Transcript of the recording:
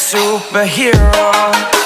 superhero.